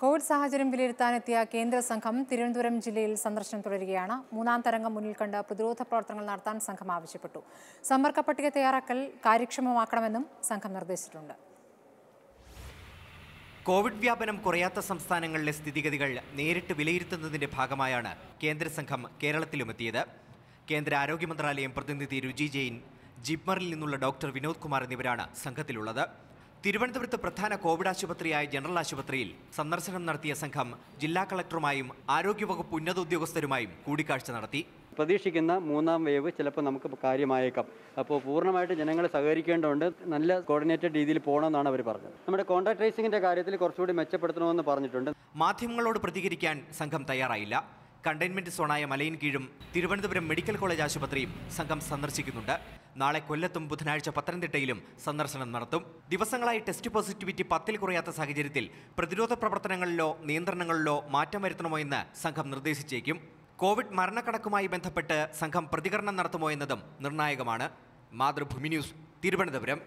Covid സാഹചര്യം വിലയിരുത്താനെത്തിയ കേന്ദ്ര സംഘം തിരുവനന്തപുരം ജില്ലയിൽ സന്ദർശനം തുടരുകയാണ്. മൂന്നാം തരംഗം മുന്നിൽ കണ്ട് പ്രതിരോധ പ്രവർത്തനങ്ങൾ നടത്താൻ സംഘം ആവശ്യപ്പെട്ടു. സമ്പർക്ക പട്ടിക തയ്യാറാക്കൽ കാര്യക്ഷമമാക്കണമെന്നും സംഘം നിർദ്ദേശിച്ചിട്ടുണ്ട്. കോവിഡ് വ്യാപനം കുറയാത്ത സംസ്ഥാനങ്ങളിലെ സ്ഥിതിഗതികൾ നേരിട്ട് വിലയിരുത്തുന്നതിന്റെ ഭാഗമായാണ് കേന്ദ്ര സംഘം കേരളത്തിലുമെത്തിയത്. കേന്ദ്ര ആരോഗ്യ മന്ത്രാലയം പ്രതിനിധി രുചി ജെയിൻ ജിപ്മറിൽ നിന്നുള്ള ഡോക്ടർ വിനോദ് കുമാർ എന്നിവരാണ് സംഘത്തിലുള്ളത്. തിരുവനന്തപുരത്ത് പ്രധാന കോവിഡ് ആശുപത്രിയായ ജനറൽ ആശുപത്രിയിൽ സന്ദർശനം നടത്തിയ സംഘം ജില്ലാ കളക്ടറുമായും ആരോഗ്യവകുപ്പ് ഉന്നത ഉദ്യോഗസ്ഥരുമായും കൂടിക്കാഴ്ച നടത്തി. പ്രതീക്ഷിക്കുന്ന മൂന്നാം വേവ് ചിലപ്പോൾ നമുക്ക് കാര്യമായേക്കാം. അപ്പോൾ പൂർണമായിട്ട് ജനങ്ങളെ സഹകരിക്കേണ്ടതുണ്ട്. നല്ല കോർഡിനേറ്റഡ് രീതിയിൽ പോകണമെന്നാണ് അവർ പറഞ്ഞത്. നമ്മുടെ കോൺടാക്ട് ട്രേസിംഗിന്റെ കാര്യത്തിൽ കുറച്ചുകൂടി മെച്ചപ്പെടുത്തണമെന്ന് പറഞ്ഞിട്ടുണ്ട്. മാധ്യമങ്ങളോട് പ്രതികരിക്കാൻ സംഘം തയ്യാറായില്ല. കണ്ടെയ്ൻമെന്റ് സോണായ മലയിൻ കീഴും തിരുവനന്തപുരം മെഡിക്കൽ കോളേജ് ആശുപത്രിയും സംഘം സന്ദർശിക്കുന്നുണ്ട്. നാളെ കൊല്ലത്തും ബുധനാഴ്ച പത്തനംതിട്ടയിലും സന്ദർശനം നടത്തും. ദിവസങ്ങളായി ടെസ്റ്റ് പോസിറ്റിവിറ്റി പത്തിൽ കുറയാത്ത സാഹചര്യത്തിൽ പ്രതിരോധ പ്രവർത്തനങ്ങളിലോ നിയന്ത്രണങ്ങളിലോ മാറ്റം വരുത്തണമോ എന്ന് സംഘം നിർദ്ദേശിച്ചേക്കും. കോവിഡ് മരണക്കണക്കുമായി ബന്ധപ്പെട്ട് സംഘം പ്രതികരണം നടത്തുമോ എന്നതും നിർണായകമാണ്. മാതൃഭൂമി ന്യൂസ് തിരുവനന്തപുരം.